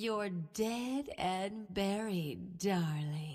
You're dead and buried, darling.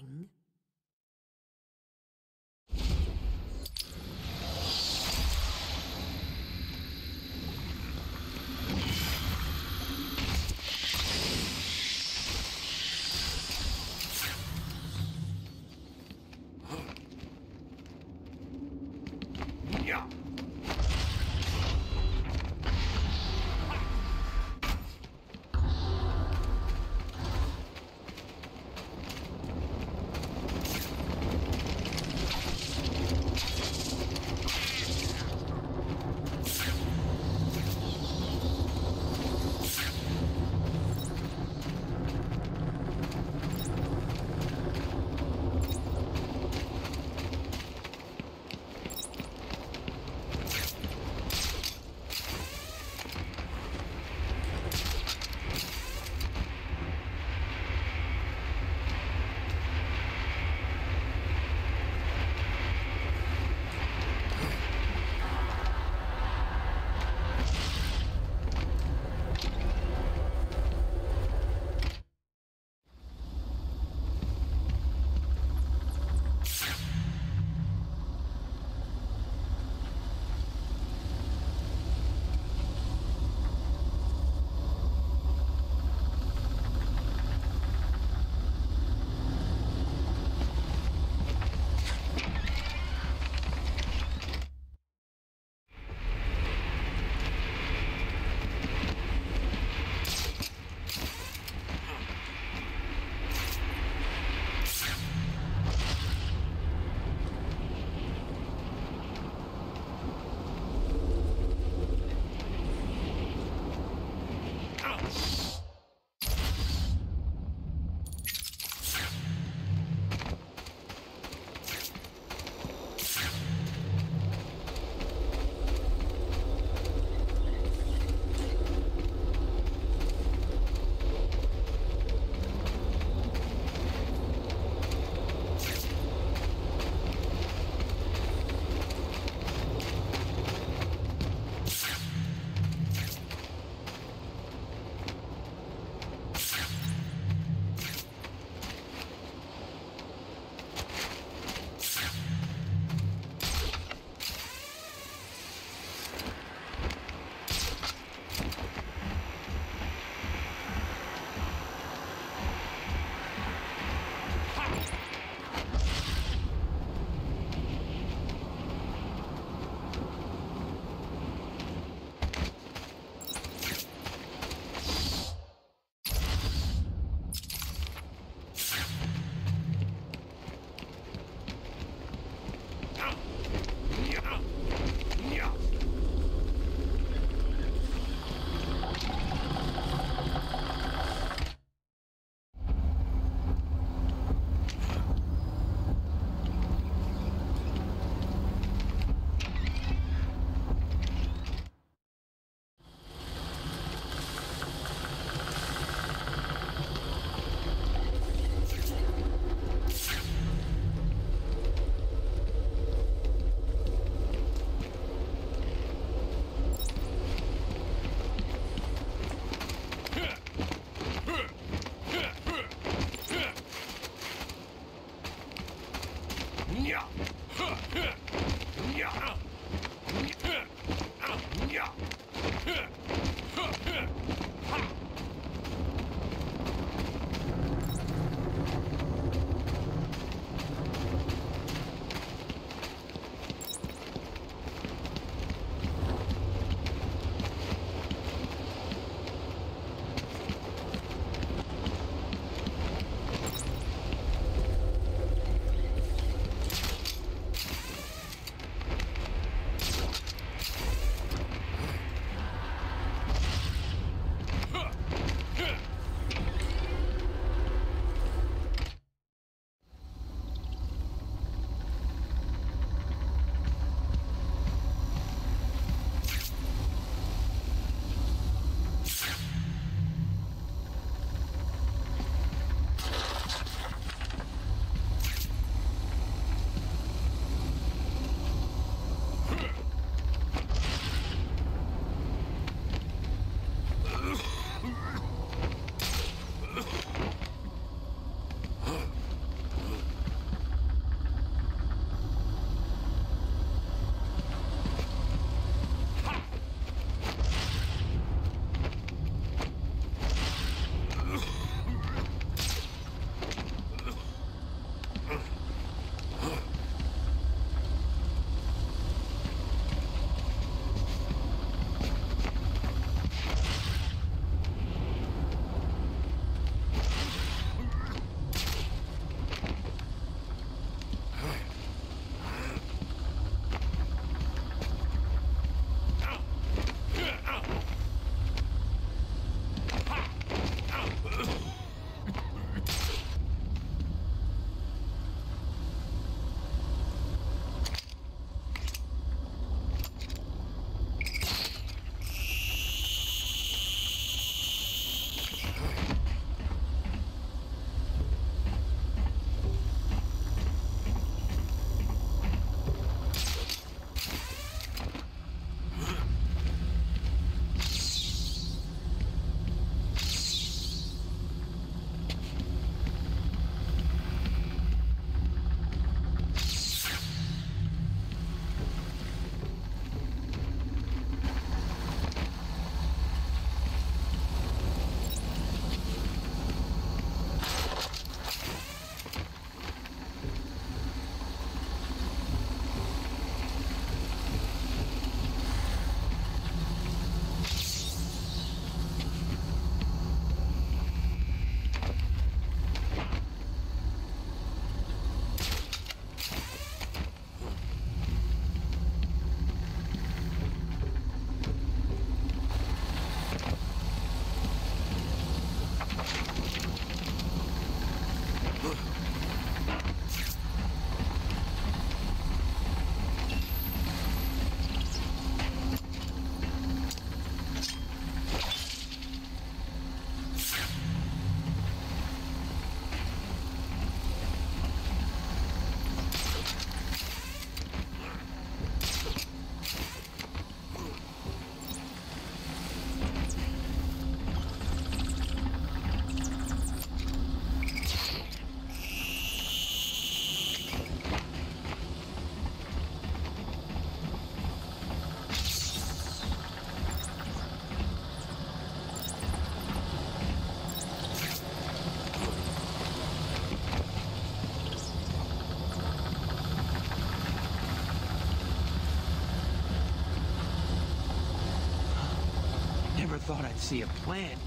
Thought I'd see a plant.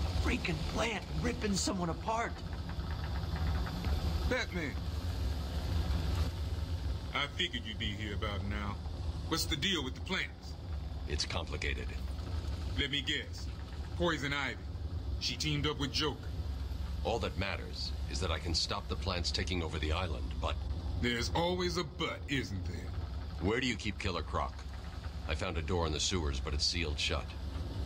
A freaking plant ripping someone apart. Batman. I figured you'd be here about now. What's the deal with the plants? It's complicated. Let me guess. Poison Ivy. She teamed up with Joker. All that matters is that I can stop the plants taking over the island, but There's always a but, isn't there? where do you keep Killer Croc? I found a door in the sewers, but it's sealed shut.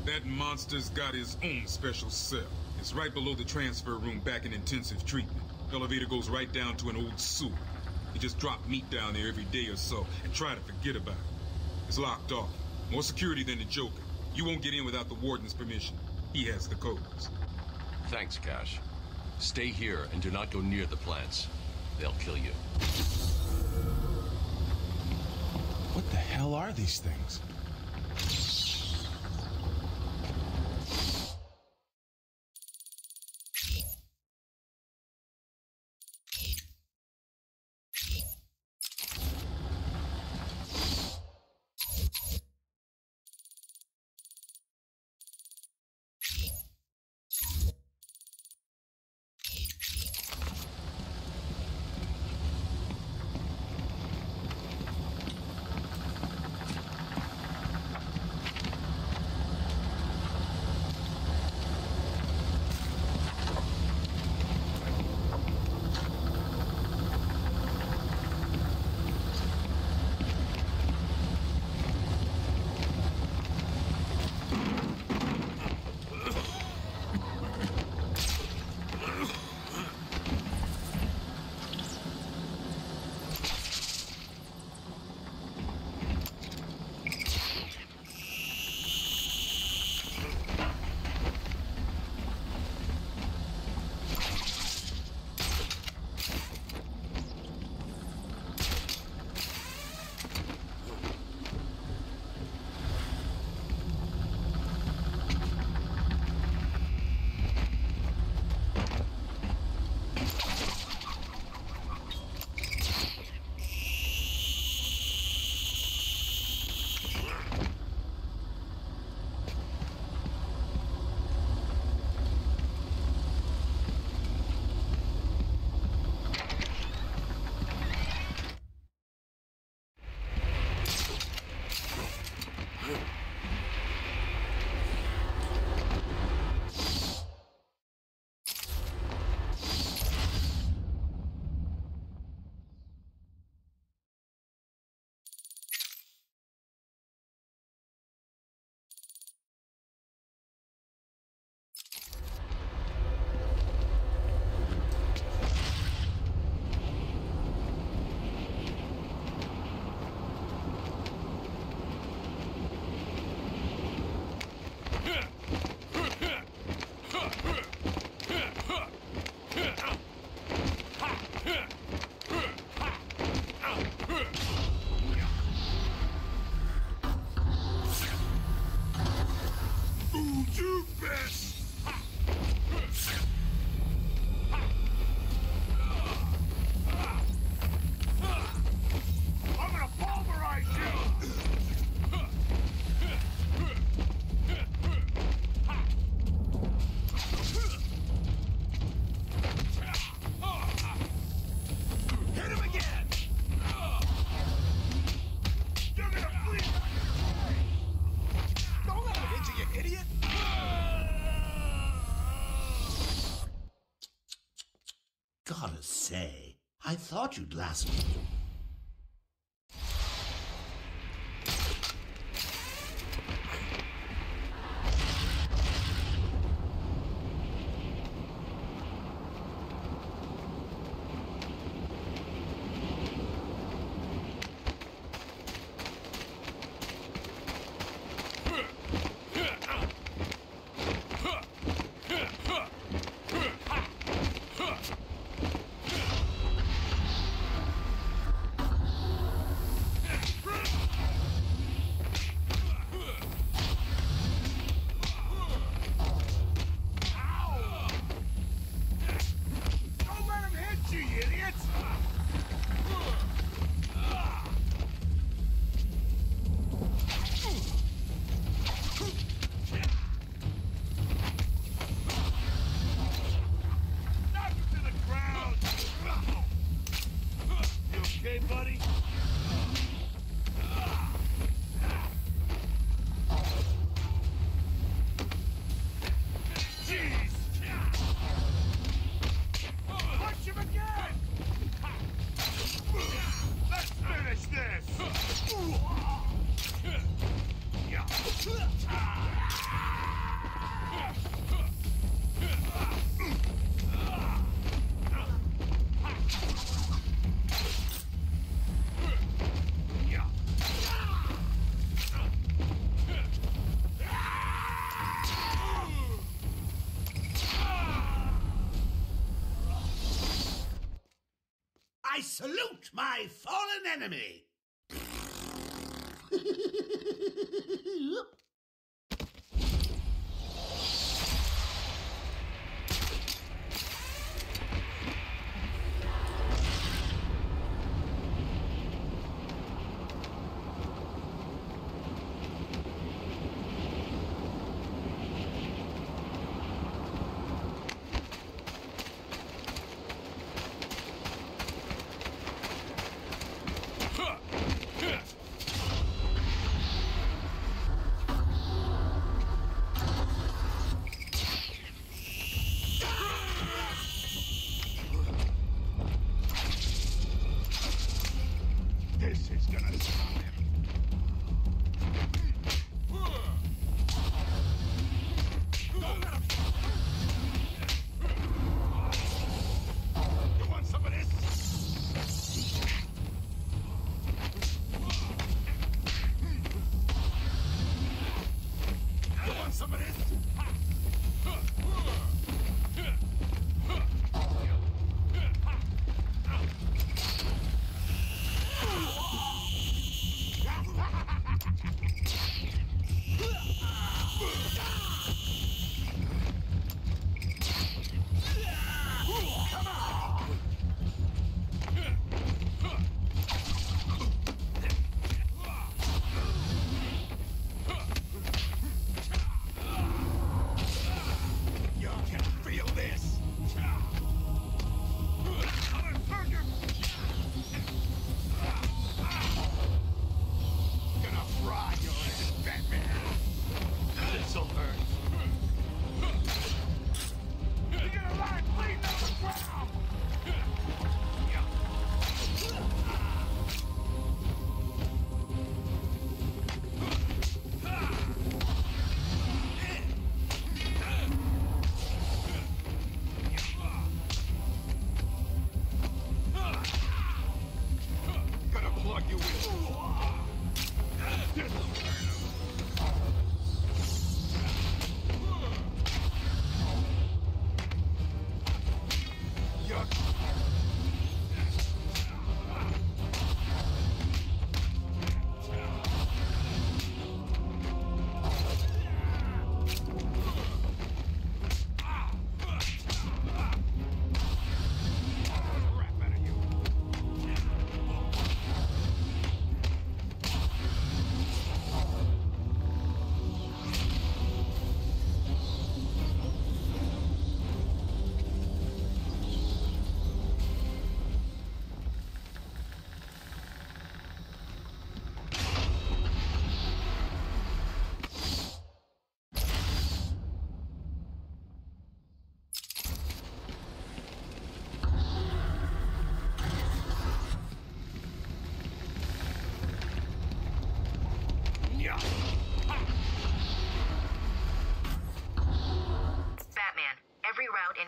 That monster's got his own special cell. It's right below the transfer room back in intensive treatment. Elevator goes right down to an old sewer. You just drop meat down there every day or so and try to forget about it. It's locked off. More security than the Joker. You won't get in without the warden's permission. He has the codes. Thanks, Cash. Stay here and do not go near the plants. They'll kill you. What the hell are these things? I thought you'd last me. Salute my fallen enemy.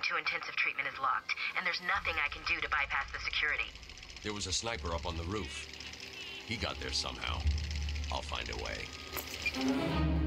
into intensive treatment is locked, and there's nothing I can do to bypass the security. There was a sniper up on the roof. He got there somehow. I'll find a way.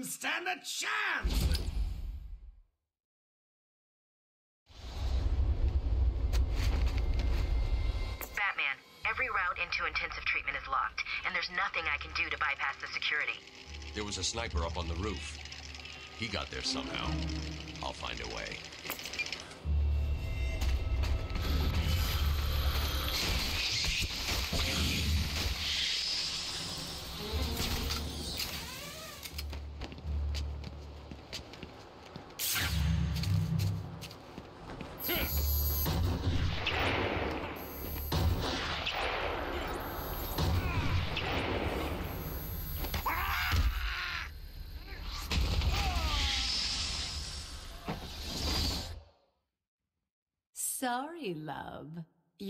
Didn't stand a chance! Batman, every route into intensive treatment is locked, and there's nothing I can do to bypass the security. There was a sniper up on the roof. He got there somehow. I'll find a way.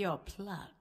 You're plucked.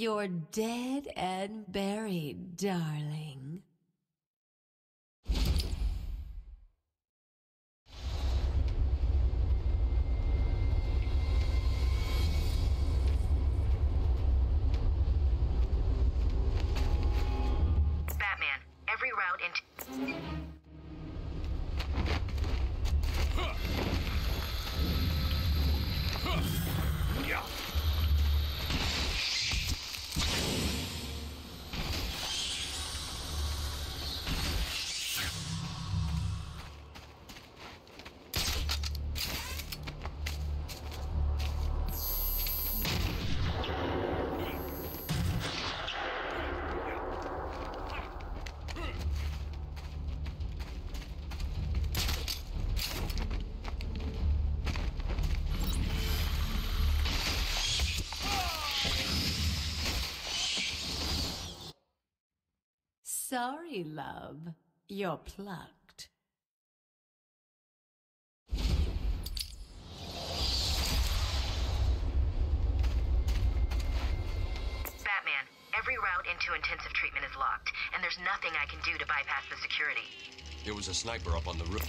You're dead and buried, darling. Sorry, love. You're plucked. Batman, every route into intensive treatment is locked, and there's nothing I can do to bypass the security. There was a sniper up on the roof.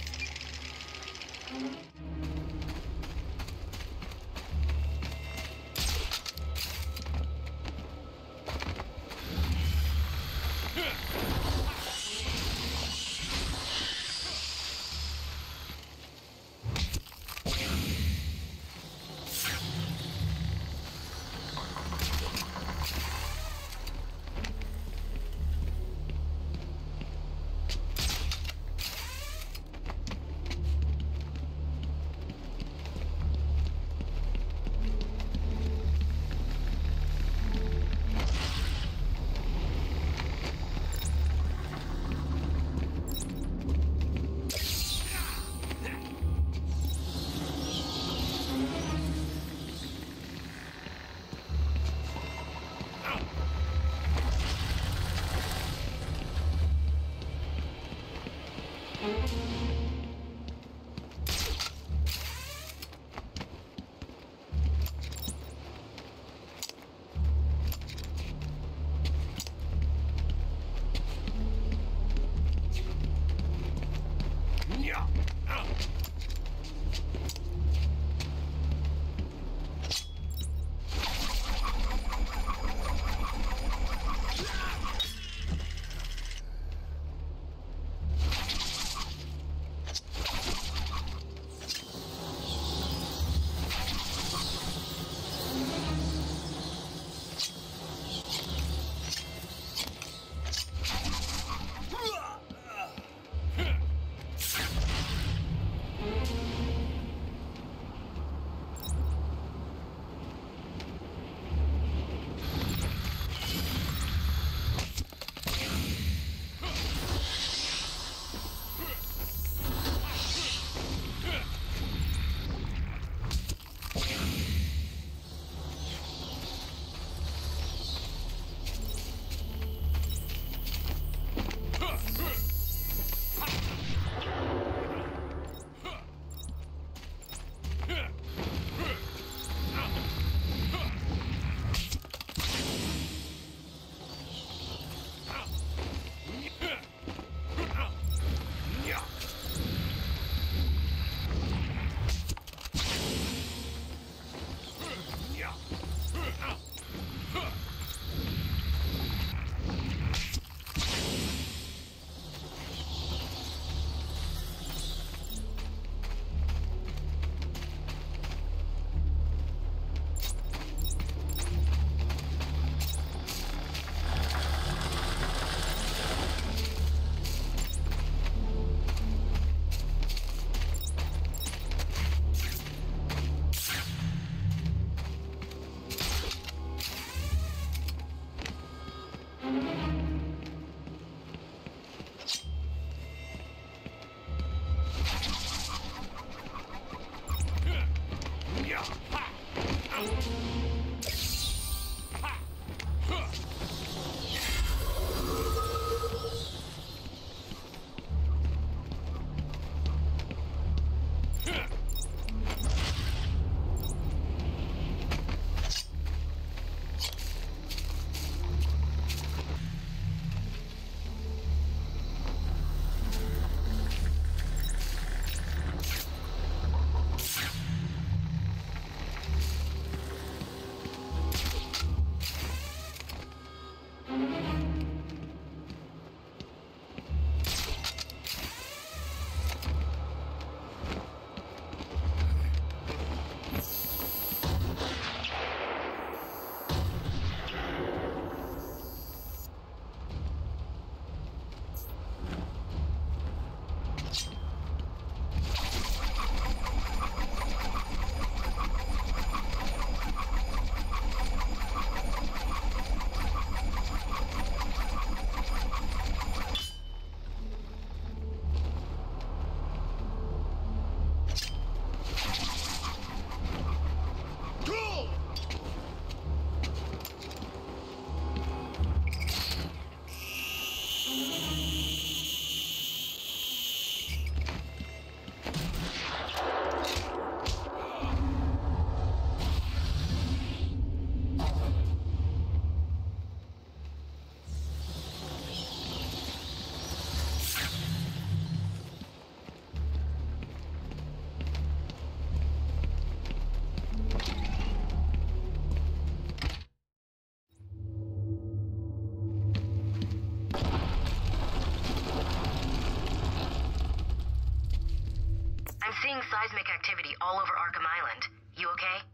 seeing seismic activity all over Arkham Island. You okay?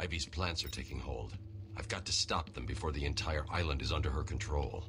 Ivy's plants are taking hold. I've got to stop them before the entire island is under her control.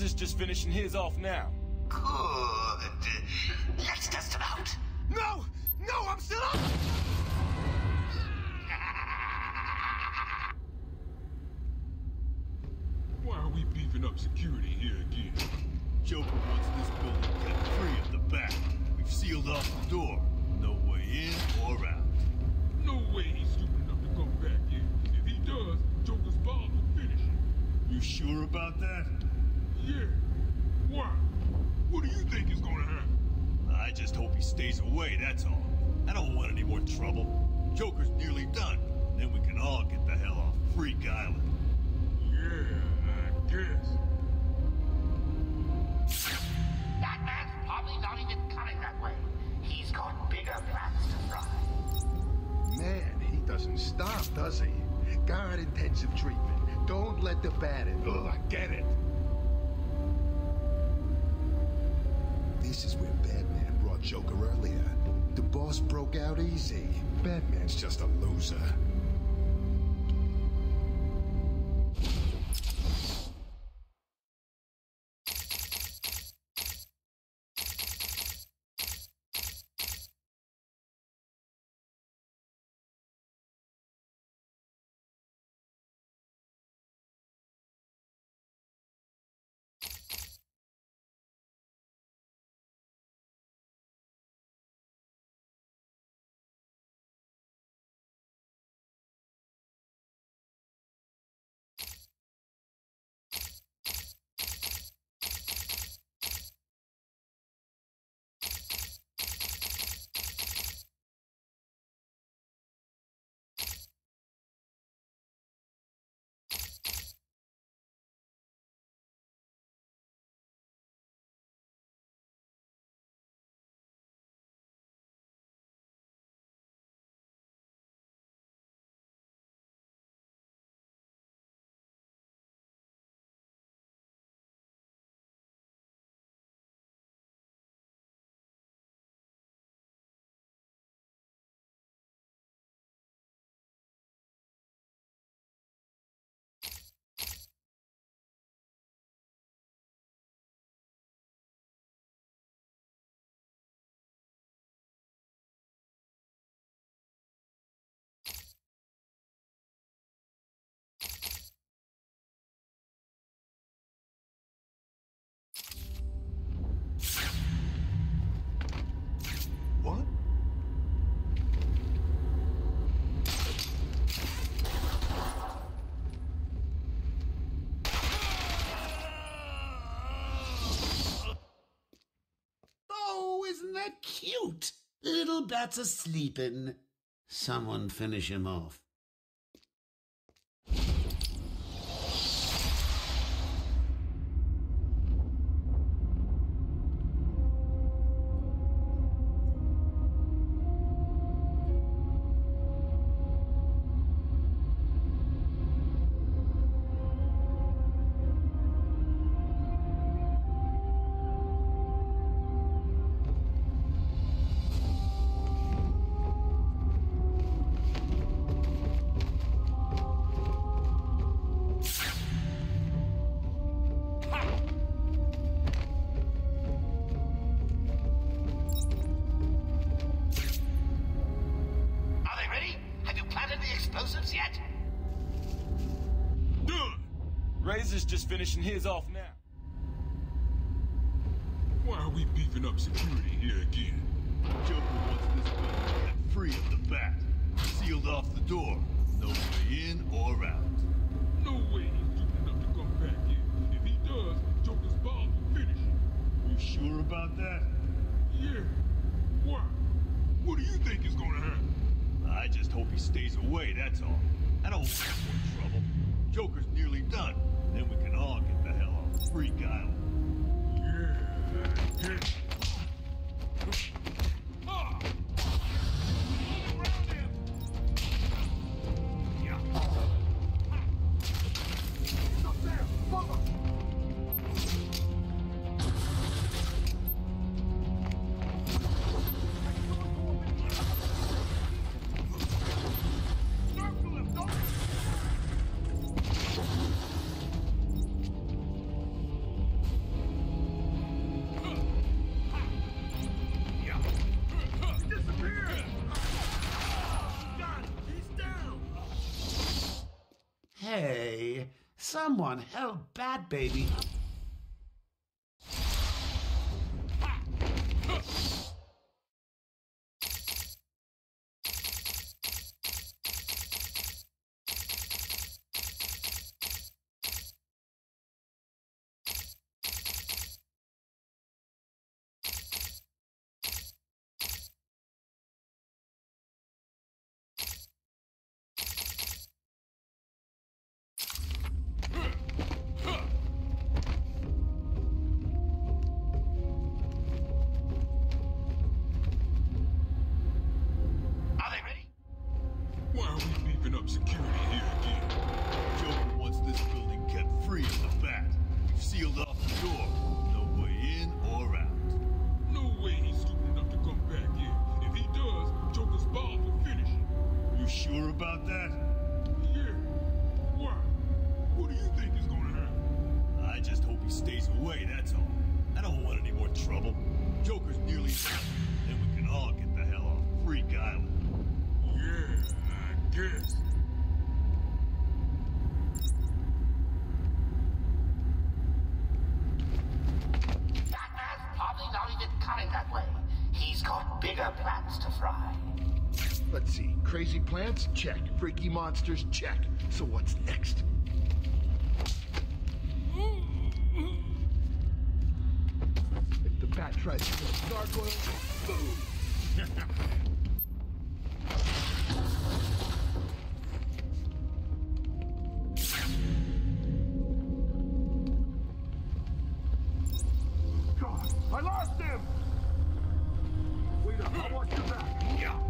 Is just finishing his off now. defensive treatment. Don't let the bad in. Ugh, I get it. This is where Batman brought Joker earlier. The boss broke out easy. Batman's just a loser. Isn't that cute? Little bats are sleeping. Someone finish him off. Razor's just finishing his off now. Why are we beefing up security here again? Joker wants this building free of the bat. Sealed off the door. No way in or out. No way he's stupid enough to come back in. If he does, Joker's bomb will finish him. You sure about that? Yeah. Why? What do you think is gonna happen? I just hope he stays away, that's all. I don't want more trouble. Joker's nearly done. Then we can all get the hell off. Freak Island. Yeah, Baby. Crazy? Check. Freaky monsters? Check. So what's next? If the bat tries to kill gargoyle, boom! God, I lost him! Wait up, I'll watch your back. Yeah.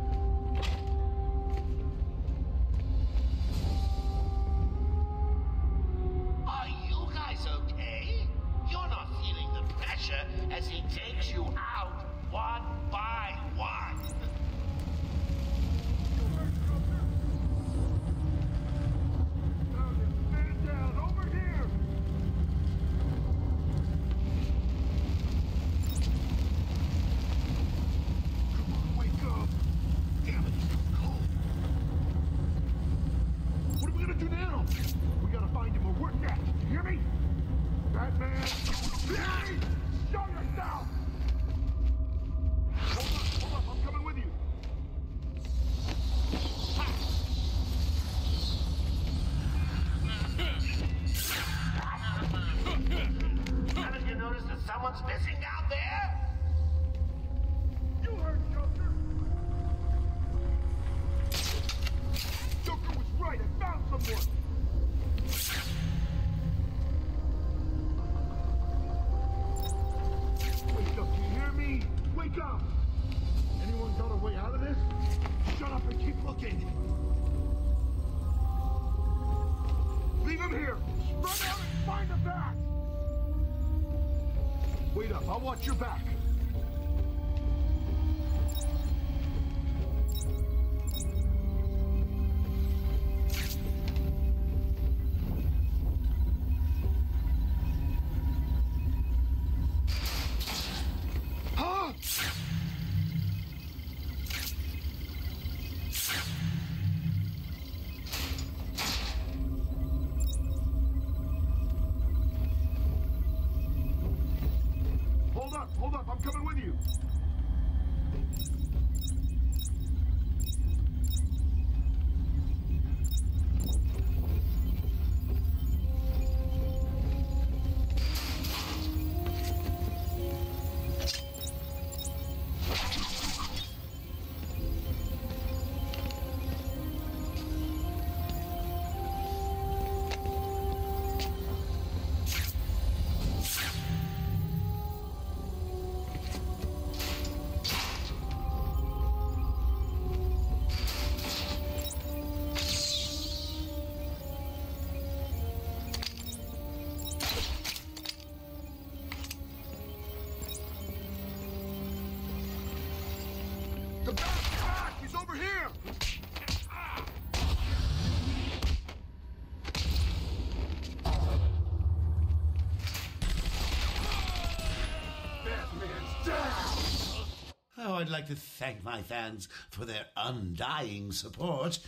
I'd like to thank my fans for their undying support.